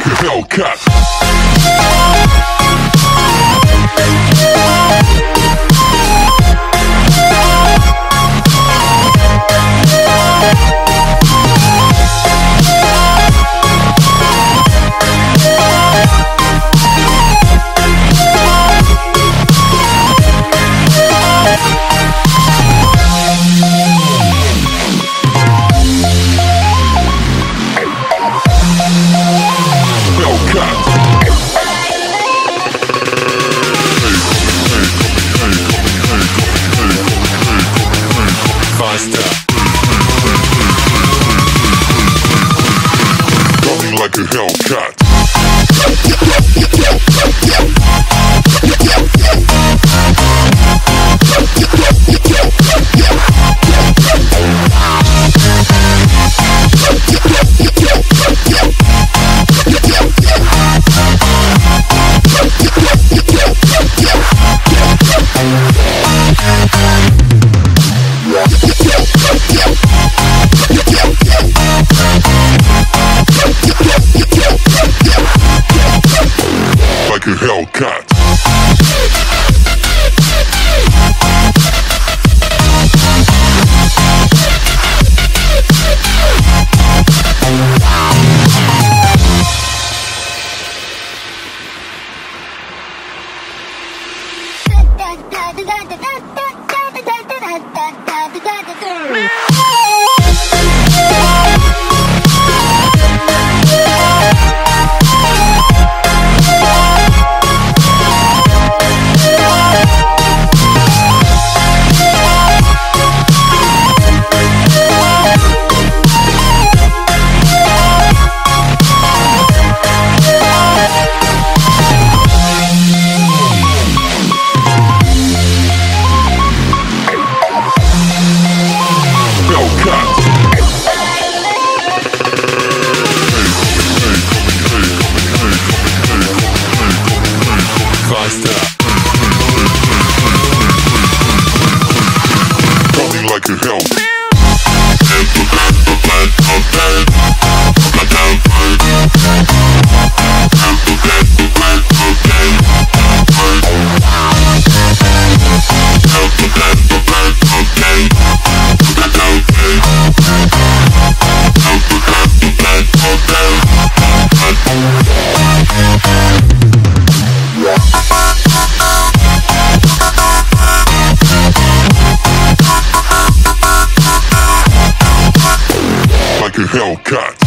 like a Hellcat. Faster. Running like a Hellcat. Like a Hellcat. Hellcat. Like a. A Hellcat.